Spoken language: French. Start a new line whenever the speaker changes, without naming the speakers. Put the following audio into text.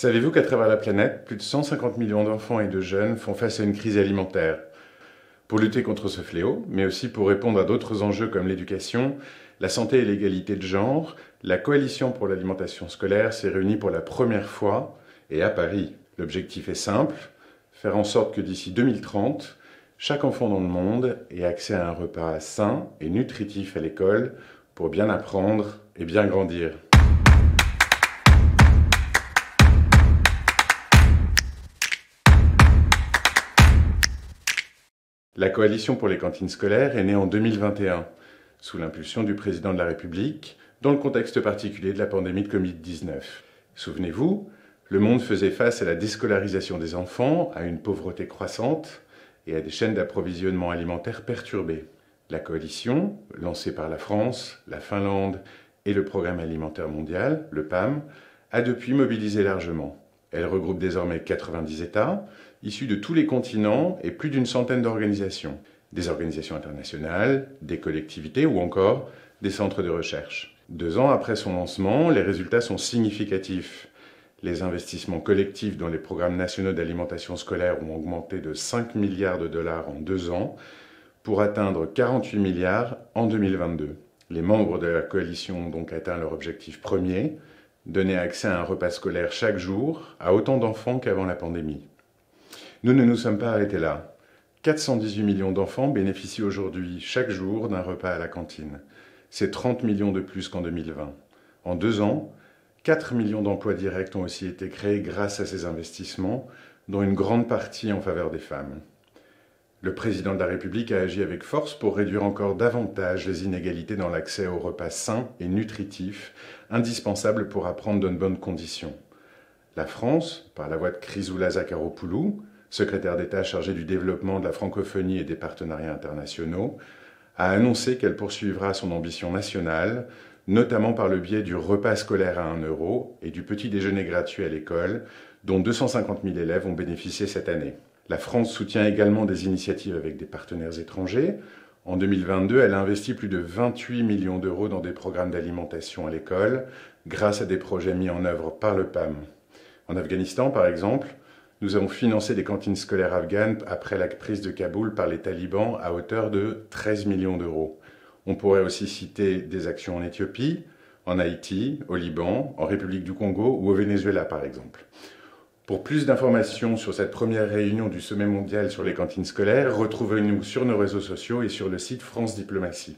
Savez-vous qu'à travers la planète, plus de 150 millions d'enfants et de jeunes font face à une crise alimentaire? Pour lutter contre ce fléau, mais aussi pour répondre à d'autres enjeux comme l'éducation, la santé et l'égalité de genre, la Coalition pour l'alimentation scolaire s'est réunie pour la première fois, et à Paris. L'objectif est simple, faire en sorte que d'ici 2030, chaque enfant dans le monde ait accès à un repas sain et nutritif à l'école pour bien apprendre et bien grandir. La coalition pour les cantines scolaires est née en 2021, sous l'impulsion du président de la République, dans le contexte particulier de la pandémie de Covid-19. Souvenez-vous, le monde faisait face à la déscolarisation des enfants, à une pauvreté croissante et à des chaînes d'approvisionnement alimentaire perturbées. La coalition, lancée par la France, la Finlande et le Programme alimentaire mondial, le PAM, a depuis mobilisé largement. Elle regroupe désormais 90 États, issus de tous les continents et plus d'une centaine d'organisations. Des organisations internationales, des collectivités ou encore des centres de recherche. Deux ans après son lancement, les résultats sont significatifs. Les investissements collectifs dans les programmes nationaux d'alimentation scolaire ont augmenté de 5 milliards de dollars en deux ans pour atteindre 48 milliards en 2022. Les membres de la coalition ont donc atteint leur objectif premier, donner accès à un repas scolaire chaque jour à autant d'enfants qu'avant la pandémie. Nous ne nous sommes pas arrêtés là. 418 millions d'enfants bénéficient aujourd'hui chaque jour d'un repas à la cantine. C'est 30 millions de plus qu'en 2020. En deux ans, 4 millions d'emplois directs ont aussi été créés grâce à ces investissements, dont une grande partie en faveur des femmes. Le président de la République a agi avec force pour réduire encore davantage les inégalités dans l'accès aux repas sains et nutritifs, indispensables pour apprendre dans de bonnes conditions. La France, par la voix de Chrysoula Zakharopoulou, secrétaire d'État chargée du développement de la francophonie et des partenariats internationaux, a annoncé qu'elle poursuivra son ambition nationale, notamment par le biais du repas scolaire à 1 euro et du petit déjeuner gratuit à l'école, dont 250 000 élèves ont bénéficié cette année. La France soutient également des initiatives avec des partenaires étrangers. En 2022, elle a investi plus de 28 millions d'euros dans des programmes d'alimentation à l'école, grâce à des projets mis en œuvre par le PAM. En Afghanistan, par exemple, nous avons financé des cantines scolaires afghanes après la prise de Kaboul par les talibans à hauteur de 13 millions d'euros. On pourrait aussi citer des actions en Éthiopie, en Haïti, au Liban, en République du Congo ou au Venezuela, par exemple. Pour plus d'informations sur cette première réunion du Sommet mondial sur les cantines scolaires, retrouvez-nous sur nos réseaux sociaux et sur le site France Diplomatie.